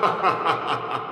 ha ha ha ha ha